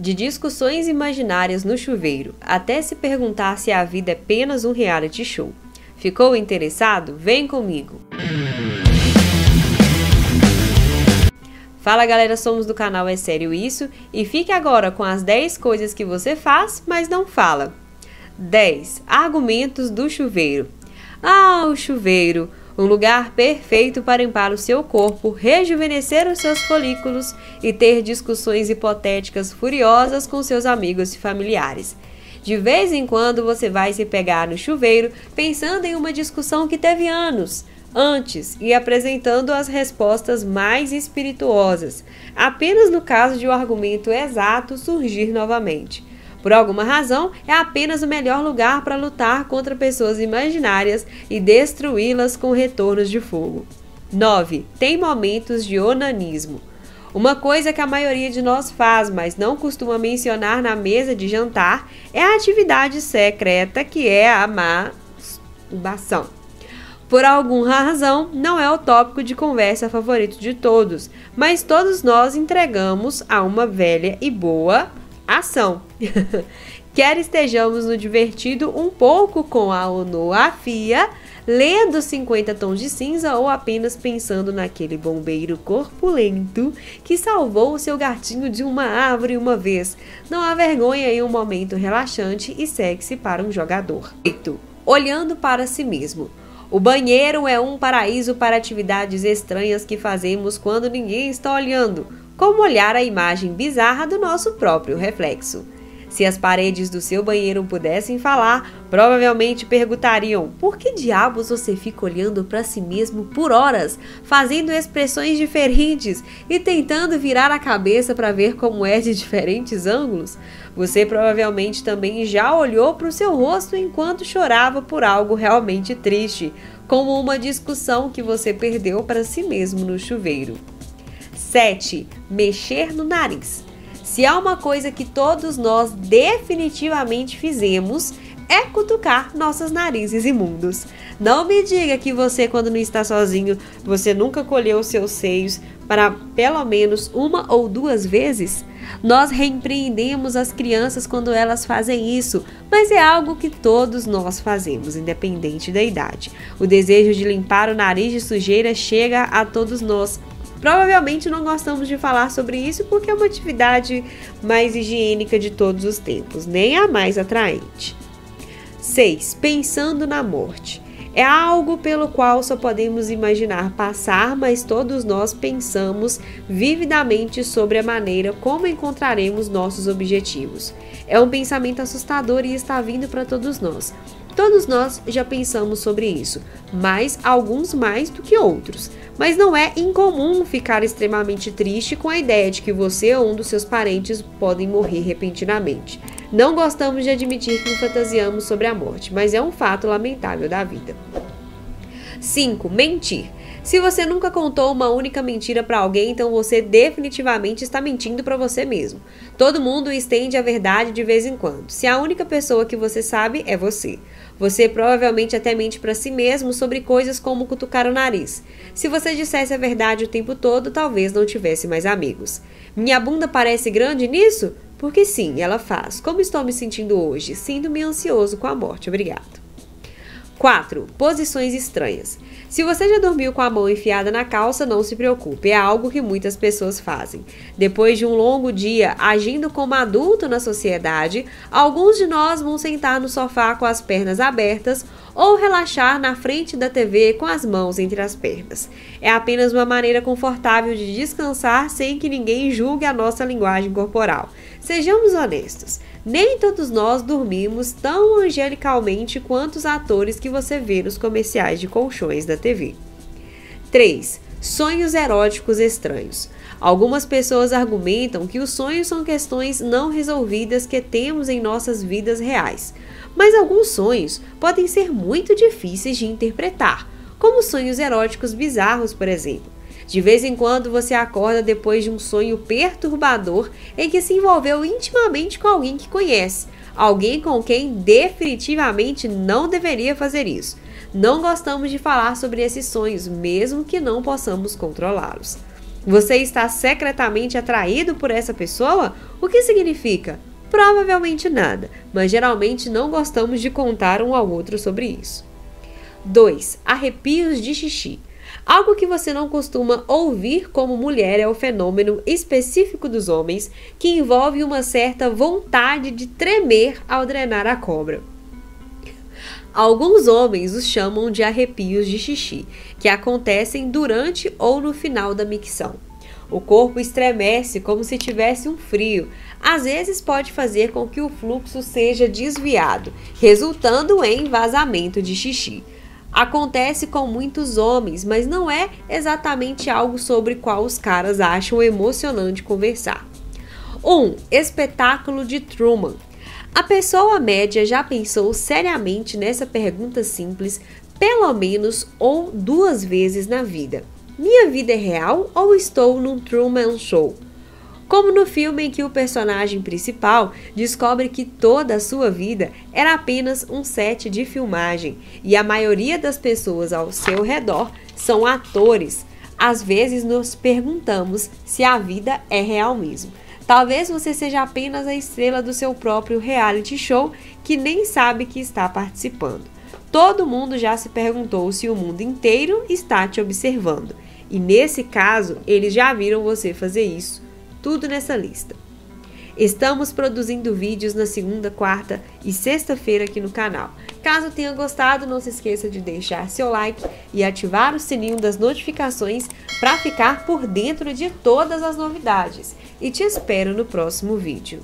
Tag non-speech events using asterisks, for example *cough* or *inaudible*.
De discussões imaginárias no chuveiro até se perguntar se a vida é apenas um reality show. Ficou interessado? Vem comigo! Fala galera, somos do canal É Sério Isso e fique agora com as 10 coisas que você faz, mas não fala. 10. Argumentos do chuveiro. Ah, o chuveiro! Um lugar perfeito para limpar o seu corpo, rejuvenescer os seus folículos e ter discussões hipotéticas furiosas com seus amigos e familiares. De vez em quando você vai se pegar no chuveiro pensando em uma discussão que teve anos antes e apresentando as respostas mais espirituosas, apenas no caso de o um argumento exato surgir novamente. Por alguma razão, é apenas o melhor lugar para lutar contra pessoas imaginárias e destruí-las com retornos de fogo. 9. Tem momentos de onanismo. Uma coisa que a maioria de nós faz, mas não costuma mencionar na mesa de jantar, é a atividade secreta que é a masturbação. Por alguma razão, não é o tópico de conversa favorito de todos, mas todos nós entregamos a uma velha e boa ação. *laughs* Quer estejamos no divertido um pouco com a onoafia, lendo 50 tons de cinza ou apenas pensando naquele bombeiro corpulento que salvou o seu gatinho de uma árvore uma vez. Não há vergonha em um momento relaxante e sexy para um jogador. 8. Olhando para si mesmo. O banheiro é um paraíso para atividades estranhas que fazemos quando ninguém está olhando como olhar a imagem bizarra do nosso próprio reflexo. Se as paredes do seu banheiro pudessem falar, provavelmente perguntariam: por que diabos você fica olhando para si mesmo por horas, fazendo expressões diferentes e tentando virar a cabeça para ver como é de diferentes ângulos? Você provavelmente também já olhou para o seu rosto enquanto chorava por algo realmente triste, como uma discussão que você perdeu para si mesmo no chuveiro. 7. Mexer no nariz. Se há uma coisa que todos nós definitivamente fizemos, é cutucar nossos narizes imundos. Não me diga que você, quando não está sozinho, você nunca colheu seus seios para pelo menos uma ou duas vezes? Nós repreendemos as crianças quando elas fazem isso, mas é algo que todos nós fazemos, independente da idade. O desejo de limpar o nariz de sujeira chega a todos nós. Provavelmente não gostamos de falar sobre isso porque é uma atividade mais higiênica de todos os tempos, nem a mais atraente. 6. Pensando na morte. É algo pelo qual só podemos imaginar passar, mas todos nós pensamos vividamente sobre a maneira como encontraremos nossos objetivos. É um pensamento assustador e está vindo para todos nós. Todos nós já pensamos sobre isso, mas alguns mais do que outros. Mas não é incomum ficar extremamente triste com a ideia de que você ou um dos seus parentes podem morrer repentinamente. Não gostamos de admitir que fantasiamos sobre a morte, mas é um fato lamentável da vida. 5. Mentir. Se você nunca contou uma única mentira para alguém, então você definitivamente está mentindo para você mesmo. Todo mundo estende a verdade de vez em quando. Se a única pessoa que você sabe é você. Você provavelmente até mente para si mesmo sobre coisas como cutucar o nariz. Se você dissesse a verdade o tempo todo, talvez não tivesse mais amigos. Minha bunda parece grande nisso? Porque sim, ela faz. Como estou me sentindo hoje? Sinto-me ansioso com a morte. Obrigado. 4. Posições estranhas. Se você já dormiu com a mão enfiada na calça, não se preocupe, é algo que muitas pessoas fazem. Depois de um longo dia agindo como adulto na sociedade, alguns de nós vão sentar no sofá com as pernas abertas ou relaxar na frente da TV com as mãos entre as pernas. É apenas uma maneira confortável de descansar sem que ninguém julgue a nossa linguagem corporal. Sejamos honestos. Nem todos nós dormimos tão angelicalmente quanto os atores que você vê nos comerciais de colchões da TV. 3. Sonhos eróticos estranhos. Algumas pessoas argumentam que os sonhos são questões não resolvidas que temos em nossas vidas reais, mas alguns sonhos podem ser muito difíceis de interpretar, como sonhos eróticos bizarros, por exemplo. De vez em quando você acorda depois de um sonho perturbador em que se envolveu intimamente com alguém que conhece, alguém com quem definitivamente não deveria fazer isso. Não gostamos de falar sobre esses sonhos, mesmo que não possamos controlá-los. Você está secretamente atraído por essa pessoa? O que significa? Provavelmente nada, mas geralmente não gostamos de contar um ao outro sobre isso. 2. Arrepios de xixi. Algo que você não costuma ouvir como mulher é o fenômeno específico dos homens que envolve uma certa vontade de tremer ao drenar a cobra. Alguns homens os chamam de arrepios de xixi, que acontecem durante ou no final da micção. O corpo estremece como se tivesse um frio. Às vezes pode fazer com que o fluxo seja desviado, resultando em vazamento de xixi. Acontece com muitos homens, mas não é exatamente algo sobre qual os caras acham emocionante conversar. 1. Um, espetáculo de Truman. A pessoa média já pensou seriamente nessa pergunta simples pelo menos ou duas vezes na vida. Minha vida é real ou estou num Truman Show? Como no filme em que o personagem principal descobre que toda a sua vida era apenas um set de filmagem e a maioria das pessoas ao seu redor são atores. Às vezes nos perguntamos se a vida é real mesmo. Talvez você seja apenas a estrela do seu próprio reality show que nem sabe que está participando. Todo mundo já se perguntou se o mundo inteiro está te observando. E nesse caso, eles já viram você fazer isso. Tudo nessa lista. Estamos produzindo vídeos na segunda, quarta e sexta-feira aqui no canal. Caso tenha gostado, não se esqueça de deixar seu like e ativar o sininho das notificações para ficar por dentro de todas as novidades. E te espero no próximo vídeo.